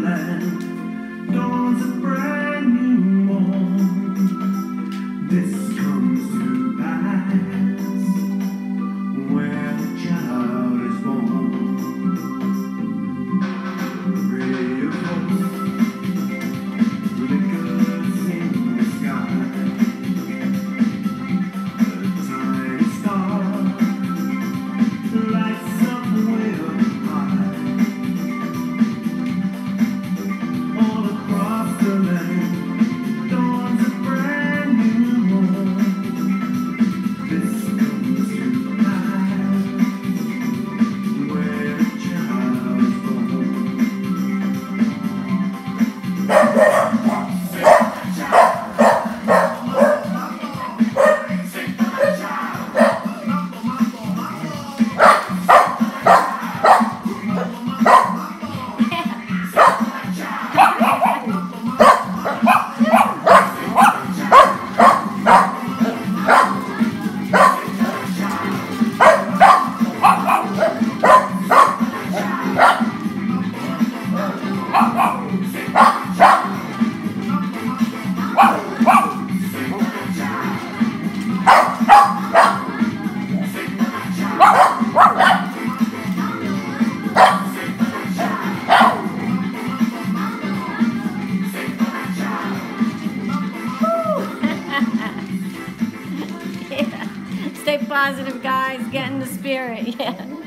man. hear it, yeah.